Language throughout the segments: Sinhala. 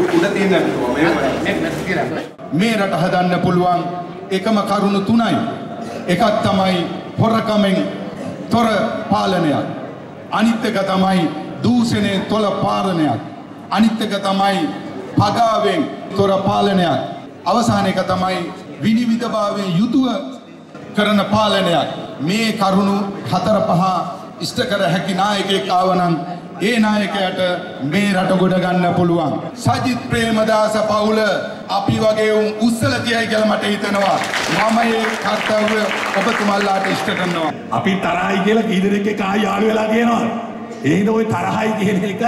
උඩ තියෙන මේ මේ රට හදන්න පුළුවන් එකම කරුණු තුනයි. එකක් තමයි හොරකමෙන් තොර පාලනයක්. අනිත් එක තමයි දූෂණයෙන් තොර පාලනයක්. අනිත් එක තමයි පගාවෙන් තොර පාලනයක්. අවසාන එක තමයි විනිවිදභාවයෙන් යුතුව කරන පාලනයක්. මේ කරුණු හතර පහ ඉෂ්ට කර හැකි නායකයෙක් ආවනම් ඒ නායකයට මේ රට ගොඩ ගන්න පුළුවන්. සජිත් ප්‍රේමදාස පවුල අපි වගේ උන් උස්සල තියයි කියලා මට හිතෙනවා. මම මේ කර්තව්‍ය ඔබතුමල්ලාට ඉෂ්ට කරනවා. අපි තරහයි කියලා කී දෙනෙක් එක්ක ආයි යාළු වෙලා තියෙනවා. ඒ හින්දා ওই තරහයි කියන එක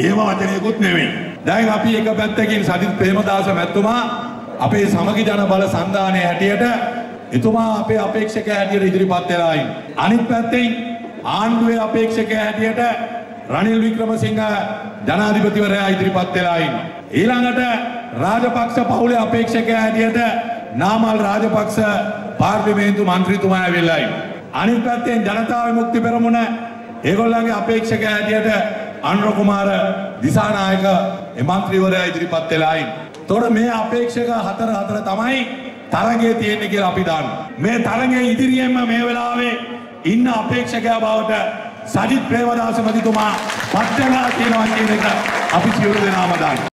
එහෙම වචනයකුත් නෙමෙයි. දැන් අපි එක පැත්තකින් සජිත් ප්‍රේමදාස මැතිතුමා අපේ සමගි ජන බල සන්ධානයේ හැටියට එතුමා අපේ අපේක්ෂකයා හැටියට ඉදිරිපත් වෙලා ඉන්නේ. අනිත් පැත්තෙන් ආණ්ඩුවේ අපේක්ෂකයා හැටියට රනිල් වික්‍රමසිංහ ජනාධිපතිවරයා ඉදිරිපත් වෙලා ඉන්නවා. ඊළඟට රාජපක්ෂ පවුලේ අපේක්ෂකයා හැටියට නාමල් රාජපක්ෂ පාර්ලිමේන්තු මන්ත්‍රීතුමා ඇවිල්ලා ඉන්නවා. අනිත් පැත්තෙන් ජනතා විමුක්ති පෙරමුණ ඒගොල්ලන්ගේ අපේක්ෂකයා හැටියට අනුර කුමාර දිසානායක ඒ මන්ත්‍රීවරයා ඉදිරිපත් වෙලා ඉන්නවා. තොර මේ අපේක්ෂක හතර හතර තමයි තරගයේ තියෙන්නේ කියලා අපි දන්නවා. මේ තරගයේ ඉදිරියෙන්ම මේ වෙලාවේ ඉන්න අපේක්ෂකයා බවට සජිත් ප්‍රේමදාස මැතිතුමා පත් වෙලා තියෙනවා කියන එක අපි සියලු දෙනාම දන්නවා.